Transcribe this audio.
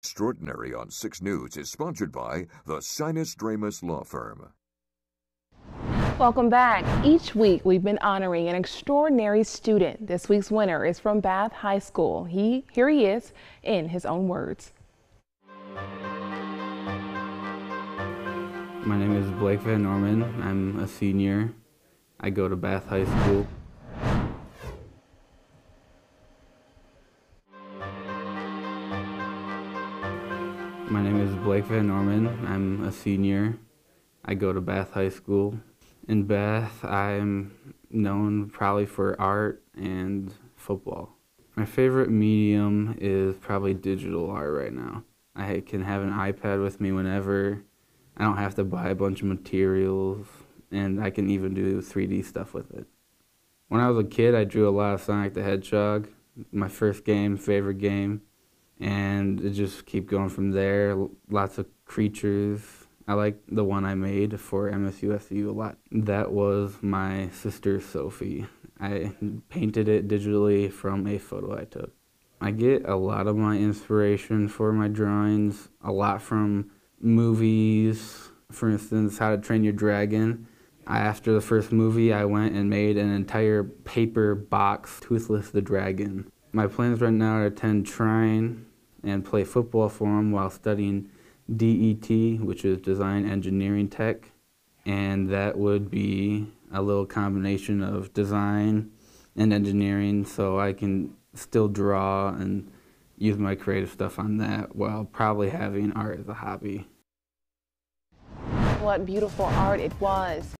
Extraordinary on 6 News is sponsored by the Sinas Dramis Law Firm. Welcome back. Each week we've been honoring an extraordinary student. This week's winner is from Bath High School. He here he is in his own words. My name is Blake Van Norman. I'm a senior. I go to Bath High School. My name is Blake Van Norman. I'm a senior. I go to Bath High School. In Bath, I'm known probably for art and football. My favorite medium is probably digital art right now. I can have an iPad with me whenever. I don't have to buy a bunch of materials, and I can even do 3D stuff with it. When I was a kid, I drew a lot of Sonic the Hedgehog. My first game, favorite game and it just keep going from there. Lots of creatures. I like the one I made for MSUSU a lot. That was my sister Sophie. I painted it digitally from a photo I took. I get a lot of my inspiration for my drawings, a lot from movies. For instance, How to Train Your Dragon. I, after the first movie, I went and made an entire paper box, Toothless the Dragon. My plans right now are to attend Trine and play football for him while studying DET, which is Design Engineering Tech. And that would be a little combination of design and engineering, so I can still draw and use my creative stuff on that while probably having art as a hobby. What beautiful art it was.